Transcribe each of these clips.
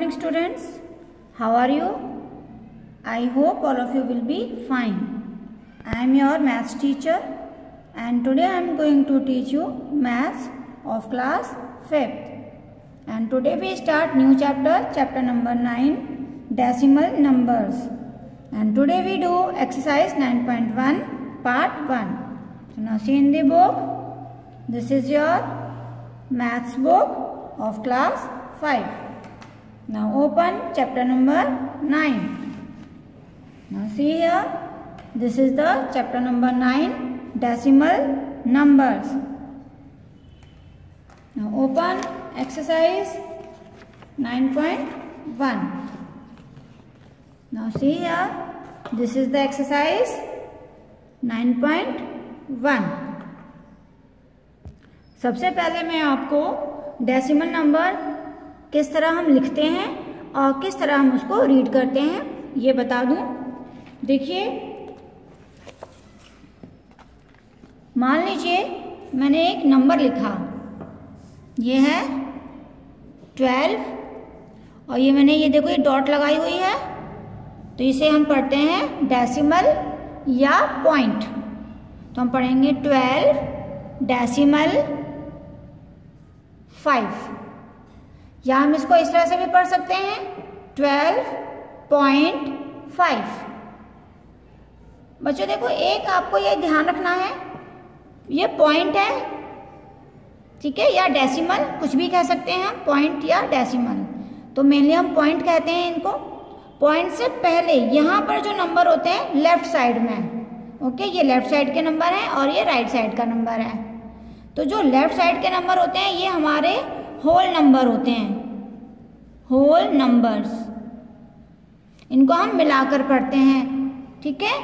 morning students. How are you? I hope all of you will be fine. I am your maths teacher and today i am going to teach you maths of class 5th and today we start new chapter chapter number 9 decimal numbers. And today we do exercise 9.1 part 1 so now see in the book. This is your maths book of class 5 now open chapter number 9. Now see here, this is the chapter number 9 decimal numbers. Now open exercise 9.1. Now see here, this is the exercise 9.1. सबसे पहले मैं आपको decimal number किस तरह हम लिखते हैं और किस तरह हम उसको रीड करते हैं, ये बता दूँ। देखिए, मान लीजिए मैंने एक नंबर लिखा। ये है ट्वेल्व और ये मैंने, ये देखो, ये डॉट लगाई हुई है। तो इसे हम पढ़ते हैं डेसिमल या पॉइंट तो हम पढ़ेंगे ट्वेल्व डेसिमल फाइव या हम इसको इस तरह से भी पढ़ सकते हैं। ट्वेल्व पॉइंट फाइव बच्चों, देखो, एक आपको ये ध्यान रखना है। ये पॉइंट है, ठीक है, या डेसिमल कुछ भी कह सकते हैं हम पॉइंट या डेसिमल तो मेनली हम पॉइंट कहते हैं इनको। पॉइंट से पहले, यहाँ पर जो नंबर होते हैं लेफ़्ट साइड में। ओके ये लेफ़्ट साइड के नंबर हैं और ये राइट साइड का नंबर है। तो जो लेफ़्ट साइड के नंबर होते हैं, ये हमारे होल नंबर होते हैं। होल नंबर्स इनको हम मिलाकर पढ़ते हैं, ठीक है?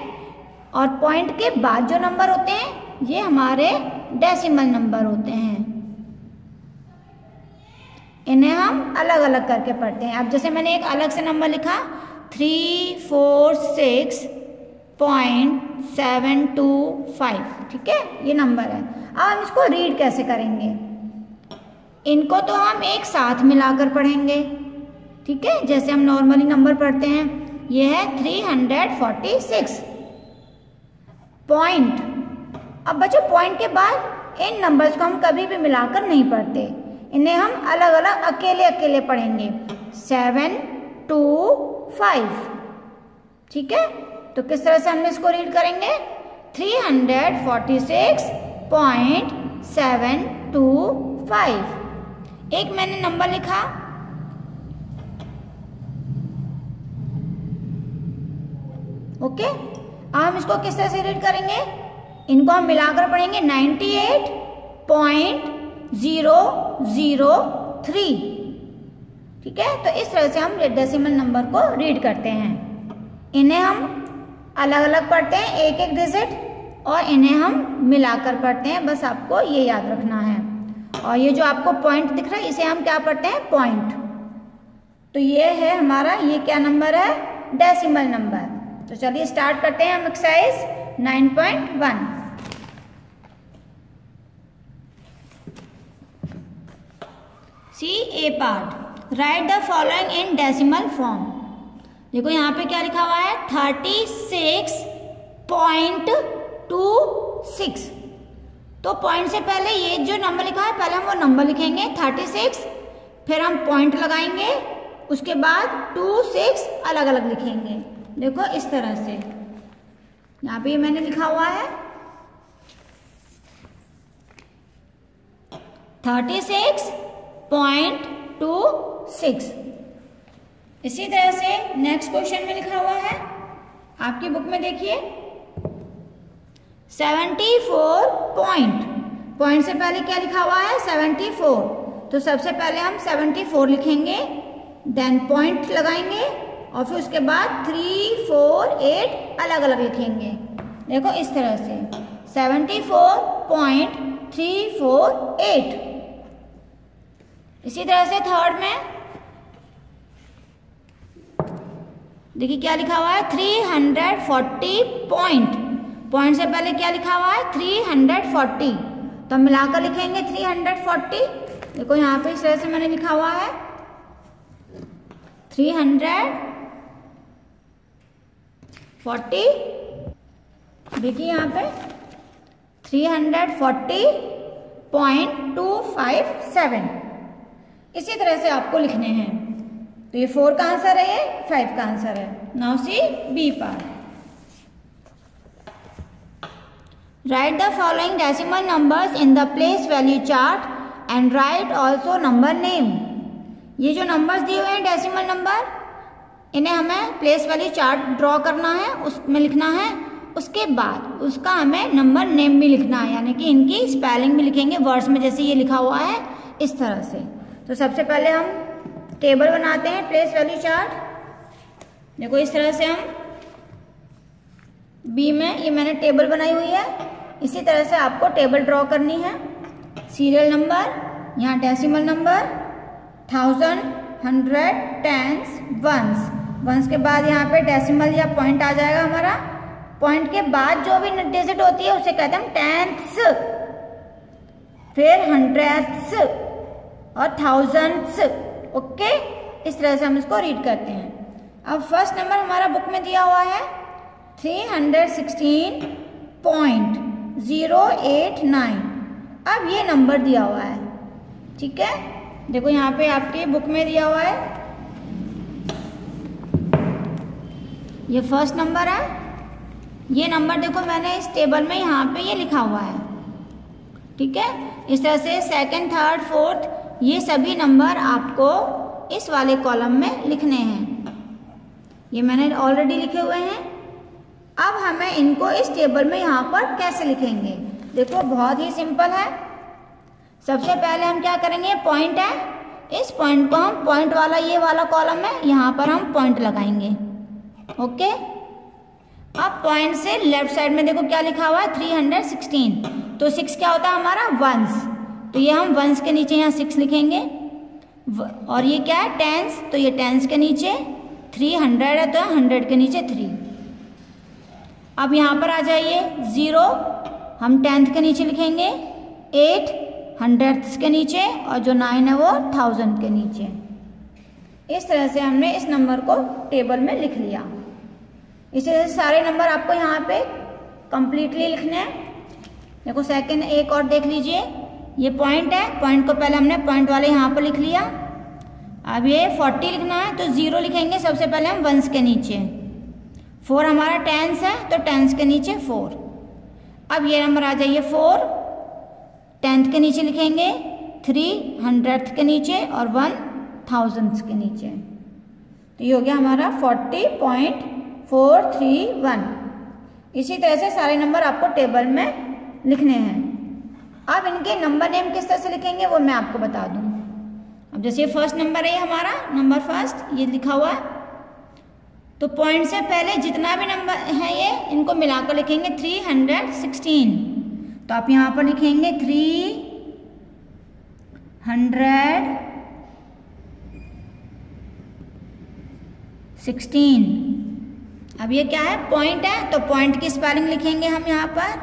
और पॉइंट के बाद जो नंबर होते हैं, ये हमारे डेसिमल नंबर होते हैं। इन्हें हम अलग अलग करके पढ़ते हैं। अब जैसे मैंने एक अलग से नंबर लिखा three four six point seven two five ठीक है? ये नंबर है। अब हम इसको रीड कैसे करेंगे? इनको तो हम एक साथ मिलाकर पढ़ेंगे। ठीक है? जैसे हम नॉर्मली नंबर पढ़ते हैं, ये है three hundred forty six point अब बच्चों पॉइंट के बाद इन नंबर्स को हम कभी भी मिलाकर नहीं पढ़ते। इन्हें हम अलग अलग अकेले अकेले पढ़ेंगे। सेवन टू फाइव ठीक है? तो किस तरह से हम इसको रीड करेंगे? Three hundred forty six point seven two five एक मैंने नंबर लिखा। ओके? हम इसको किस तरह से रीड करेंगे? इनको हम मिलाकर पढ़ेंगे। Ninety eight point zero zero three. ठीक है? तो इस तरह से हम डेसिमल नंबर को रीड करते हैं। इन्हें हम अलग अलग पढ़ते हैं एक एक डिजिट और इन्हें हम मिलाकर पढ़ते हैं। बस आपको ये याद रखना है। और ये जो आपको पॉइंट दिख रहा है, इसे हम क्या पढ़ते हैं? पॉइंट तो ये है हमारा, ये क्या नंबर है? डेसिमल नंबर तो चलिए स्टार्ट करते हैं हम exercise 9.1 C A part write the following in decimal form देखो यहाँ पे क्या लिखा हुआ है? Thirty six point two six तो पॉइंट से पहले ये जो नंबर लिखा है, पहले हम वो नंबर लिखेंगे थर्टी सिक्स फिर हम पॉइंट लगाएँगे, उसके बाद टू सिक्स अलग अलग लिखेंगे। देखो इस तरह से। यहाँ पे मैंने लिखा हुआ है। Thirty six point two six इसी तरह से नेक्स्ट क्वेश्चन में लिखा हुआ है। आपकी बुक में देखिए। Seventy four point. पॉइंट से पहले क्या लिखा हुआ है? सेवेंटी फोर तो सबसे पहले हम सेवेंटी फोर लिखेंगे देन पॉइंट लगाएँगे, और फिर उसके बाद थ्री फोर एट अलग अलग लिखेंगे। देखो इस तरह से। Seventy four point three four eight इसी तरह से थर्ड में। देखिए क्या लिखा हुआ है? Three hundred forty point point से पहले क्या लिखा हुआ है? थ्री हंड्रेड फोर्टी तो हम मिलाकर लिखेंगे थ्री हंड्रेड फोर्टी देखो यहाँ पे इस तरह से मैंने लिखा हुआ है। थ्री हंड्रेड फोर्टी देखिए यहाँ पे three hundred forty point two five seven इसी तरह से आपको लिखने हैं। तो ये फोर का आंसर है, ये फाइव का आंसर है। Now C B part Write the following decimal numbers in the place value chart and write also number name. ये जो नंबर्स दिए हुए हैं डेसिमल नंबर इन्हें हमें प्लेस वैल्यू चार्ट ड्रॉ करना है, उसमें लिखना है। उसके बाद उसका हमें नंबर नेम भी लिखना है, यानी कि इनकी स्पेलिंग भी लिखेंगे वर्ड्स में जैसे ये लिखा हुआ है, इस तरह से। तो सबसे पहले हम टेबल बनाते हैं प्लेस वैल्यू चार्ट देखो इस तरह से हम बी में ये मैंने टेबल बनाई हुई है। इसी तरह से आपको टेबल ड्रॉ करनी है। सीरियल नंबर, यहाँ decimal number thousand hundred tens ones ones के बाद यहाँ पे डेसिमल या पॉइंट आ जाएगा हमारा। पॉइंट के बाद जो भी डिजिट होती है, उसे कहते हैं टेंथ्स फिर हंड्रेड्स और थाउजेंड्स ओके इस तरह से हम इसको रीड करते हैं। अब फ़र्स्ट नंबर हमारा बुक में दिया हुआ है। Three hundred sixteen point zero eight nine. अब ये नंबर दिया हुआ है। ठीक है? देखो यहाँ पे आपके बुक में दिया हुआ है। ये फ़र्स्ट नंबर है। ये नंबर देखो मैंने इस टेबल में यहाँ पे ये लिखा हुआ है। ठीक है? इस तरह से सेकंड थर्ड फोर्थ ये सभी नंबर आपको इस वाले कॉलम में लिखने हैं। ये मैंने ऑलरेडी लिखे हुए हैं। अब हमें इनको इस टेबल में यहाँ पर कैसे लिखेंगे? देखो, बहुत ही सिंपल है। सबसे पहले हम क्या करेंगे? पॉइंट है। इस पॉइंट को हम पॉइंट वाला, ये वाला कॉलम है, यहाँ पर हम पॉइंट लगाएँगे। ओके? अब पॉइंट से लेफ़्ट साइड में देखो क्या लिखा हुआ है? Three hundred sixteen. तो सिक्स क्या होता है? हमारा वंस। तो ये हम वंस के नीचे यहाँ सिक्स लिखेंगे। और ये क्या है? टेंस। तो ये टेंस के नीचे थ्री हंड्रेड है तो हंड्रेड के नीचे थ्री। अब यहाँ पर आ जाइए। ज़ीरो हम टेंथ के नीचे लिखेंगे। एट हंड्रेड्स के नीचे और जो नाइन है वो थाउज़ेंड के नीचे। इस तरह से हमने इस नंबर को टेबल में लिख लिया। इसी तरह से सारे नंबर आपको यहाँ पे कंप्लीटली लिखने हैं। देखो सेकंड एक और देख लीजिए। ये पॉइंट है। पॉइंट को पहले हमने पॉइंट वाले यहाँ पर लिख लिया। अब ये फोर्टी लिखना है तो ज़ीरो लिखेंगे। सबसे पहले हम वंस के नीचे। फोर हमारा टेंस है तो टेंस के नीचे फोर अब ये नंबर आ जाइए फोर टेंथ के नीचे लिखेंगे थ्री हंड्रेड के नीचे और वन थाउजेंड्स के नीचे। तो ये हो गया हमारा forty point four three one इसी तरह से सारे नंबर आपको टेबल में लिखने हैं। अब इनके नंबर नेम किस तरह से लिखेंगे, वो मैं आपको बता दूँ। अब जैसे फ़र्स्ट नंबर है हमारा नंबर फ़र्स्ट ये लिखा हुआ है तो पॉइंट से पहले जितना भी नंबर है ये, इनको मिलाकर लिखेंगे थ्री हंड्रेड सिक्सटीन तो आप यहाँ पर लिखेंगे थ्री हंड्रेड सिक्सटीन अब ये क्या है? पॉइंट है तो पॉइंट की स्पेलिंग लिखेंगे हम यहाँ पर.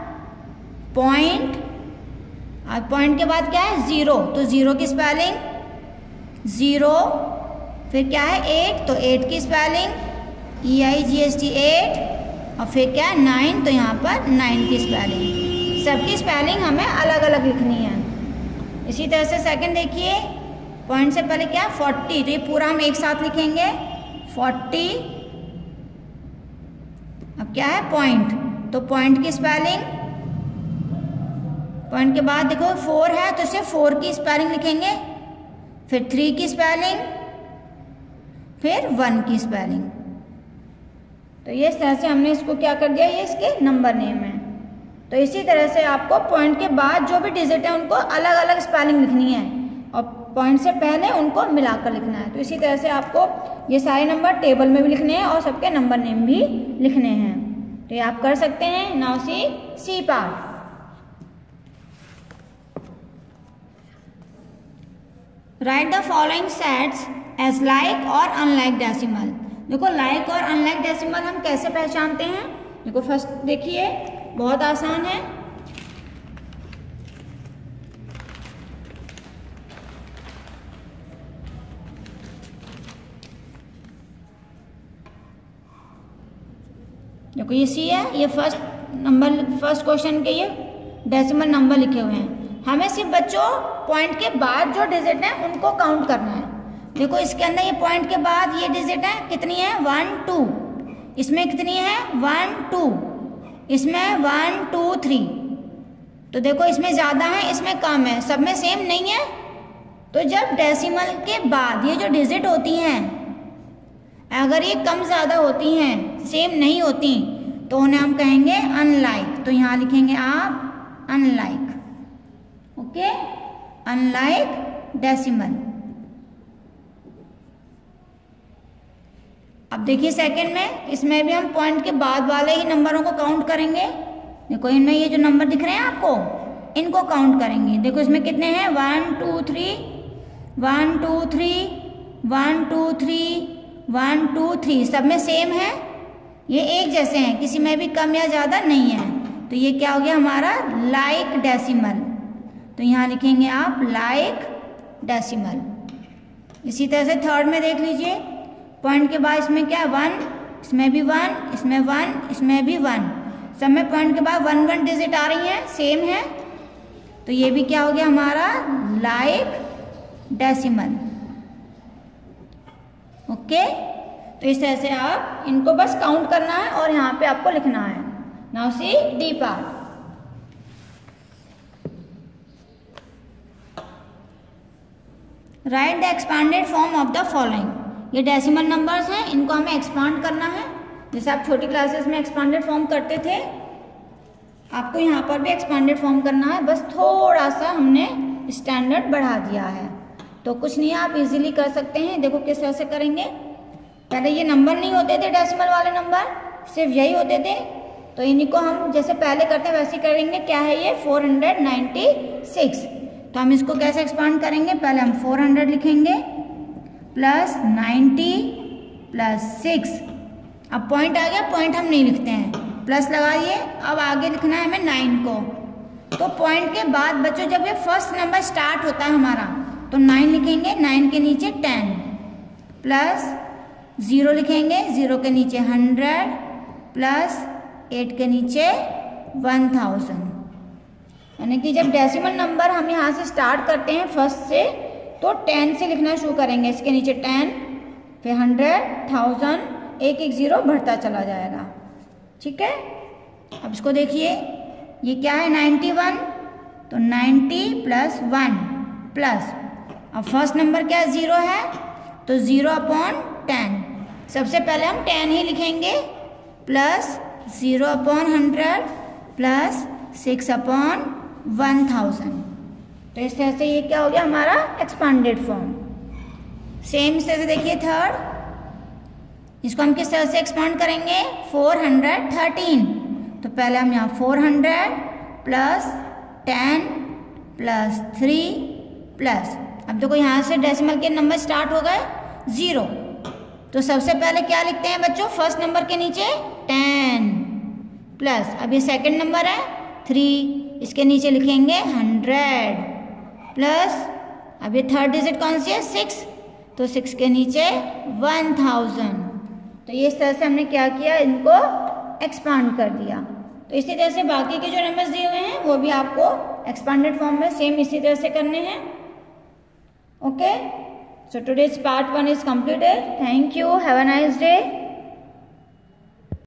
पॉइंट और पॉइंट के बाद क्या है? ज़ीरो तो ज़ीरो की स्पेलिंग ज़ीरो फिर क्या है? एट तो एट की spelling E I G S T eight और फिर क्या नाइन तो यहाँ पर नाइन की स्पेलिंग सबकी स्पेलिंग हमें अलग अलग लिखनी है। इसी तरह से सेकंड देखिए। पॉइंट से पहले क्या? फोर्टी तो ये पूरा हम एक साथ लिखेंगे। फोर्टी अब क्या है? पॉइंट तो पॉइंट की स्पेलिंग पॉइंट के बाद देखो फोर है तो इसे फोर की स्पेलिंग लिखेंगे। फिर थ्री की स्पेलिंग फिर वन की स्पेलिंग तो ये इस तरह से हमने इसको क्या कर दिया? ये इसके नंबर नेम है। तो इसी तरह से आपको पॉइंट के बाद जो भी डिजिट है उनको अलग अलग स्पेलिंग लिखनी है। और पॉइंट से पहले उनको मिलाकर लिखना है। तो इसी तरह से आपको ये सारे नंबर टेबल में भी लिखने हैं और सबके नंबर नेम भी लिखने हैं। तो ये आप कर सकते हैं। Now C C part write the following sets as like और अनलाइक डेसिमल देखो लाइक और अनलाइक डेसिमल हम कैसे पहचानते हैं? देखो फ़र्स्ट देखिए, बहुत आसान है। देखो, ये सी है, ये फ़र्स्ट नंबर फ़र्स्ट क्वेश्चन के ये डेसिमल नंबर लिखे हुए हैं। हमें सिर्फ़ बच्चों पॉइंट के बाद जो डिजिट हैं, उनको काउंट करना है। देखो, इसके अंदर ये पॉइंट के बाद ये डिजिट है, कितनी है? वन टू इसमें कितनी है? वन टू इसमें वन टू थ्री तो देखो, इसमें ज़्यादा है, इसमें कम है, सब में सेम नहीं है? तो जब डेसिमल के बाद ये जो डिजिट होती हैं, अगर ये कम ज़्यादा होती हैं सेम नहीं होती तो उन्हें हम कहेंगे अनलाइक तो यहाँ लिखेंगे आप अनलाइक ओके अनलाइक डेसिमल अब देखिए सेकंड में, इसमें भी हम पॉइंट के बाद वाले ही नंबरों को काउंट करेंगे। देखो इनमें ये जो नंबर दिख रहे हैं आपको, इनको काउंट करेंगे। देखो इसमें कितने हैं? One two three one two three one two three one two three सब में सेम है? ये एक जैसे हैं, किसी में भी कम या ज़्यादा नहीं है। तो ये क्या हो गया हमारा? लाइक डेसिमल तो यहाँ लिखेंगे आप लाइक डेसिमल इसी तरह से थर्ड में देख लीजिए। पॉइंट के बाद इसमें क्या वन, इसमें भी वन, इसमें वन, इसमें भी वन। सब में पॉइंट के बाद वन वन डिजिट आ रही हैं, सेम है। तो ये भी क्या हो गया हमारा? Like decimal. ओके? तो इस तरह से आप इनको बस काउंट करना है और यहाँ पे आपको लिखना है। Now C, D part. Write the expanded form of the following. ये डेसिमल नंबर्स हैं, इनको हमें एक्सपांड करना है। जैसे आप छोटी क्लासेस में एक्सपांडेड फॉर्म करते थे, आपको यहाँ पर भी एक्सपांडेड फॉर्म करना है। बस थोड़ा सा हमने स्टैंडर्ड बढ़ा दिया है। तो कुछ नहीं, आप इजीली कर सकते हैं। देखो किस तरह से करेंगे। पहले ये नंबर नहीं होते थे डेसिमल वाले नंबर सिर्फ़ यही होते थे। तो इन्हीं को हम जैसे पहले करते, वैसे ही करेंगे। क्या है ये? 496 तो हम इसको कैसे एक्सपांड करेंगे? पहले हम 400 लिखेंगे। प्लस 90 प्लस सिक्स अब पॉइंट आ गया पॉइंट हम नहीं लिखते हैं। प्लस लगाइए अब आगे लिखना है हमें नाइन को। तो पॉइंट के बाद बच्चों, जब ये फ़र्स्ट नंबर स्टार्ट होता है हमारा तो नाइन लिखेंगे नाइन के नीचे टेन प्लस ज़ीरो लिखेंगे ज़ीरो के नीचे हंड्रेड प्लस एट के नीचे वन थाउज़ेंड यानी कि जब डेसिमल नंबर हम यहाँ से स्टार्ट करते हैं फ़र्स्ट से तो टेन से लिखना शुरू करेंगे। इसके नीचे टेन फिर हंड्रेड थाउज़ेंड एक एक ज़ीरो बढ़ता चला जाएगा। ठीक है? अब इसको देखिए। ये क्या है? नाइन्टी वन तो नाइन्टी प्लस वन प्लस अब फ़र्स्ट नंबर क्या ज़ीरो है तो ज़ीरो अपॉन टेन सबसे पहले हम टेन ही लिखेंगे। Plus zero upon hundred plus six upon one thousand तो इस तरह से ये क्या हो गया हमारा एक्सपांडेड फॉर्म सेम इस तरह से देखिए थर्ड इसको हम किस तरह से एक्सपांड करेंगे? फोर हंड्रेड थर्टीन तो पहले हम यहाँ four hundred plus ten plus three plus अब देखो यहाँ से डेसिमल के नंबर स्टार्ट हो गए ज़ीरो तो सबसे पहले क्या लिखते हैं बच्चों? फ़र्स्ट नंबर के नीचे टेन प्लस अब ये सेकेंड नंबर है थ्री इसके नीचे लिखेंगे हंड्रेड प्लस ये थर्ड डिजिट कौन सी है? सिक्स तो सिक्स के नीचे वन थाउज़ेंड तो ये इस तरह से हमने क्या किया? इनको एक्सपांड कर दिया। तो इसी तरह से बाकी के जो नंबर्स दिए हुए हैं, वो भी आपको एक्सपांडेड फॉर्म में सेम इसी तरह से करने हैं। Okay so, today's part 1 is completed. Thank you. Have a nice day.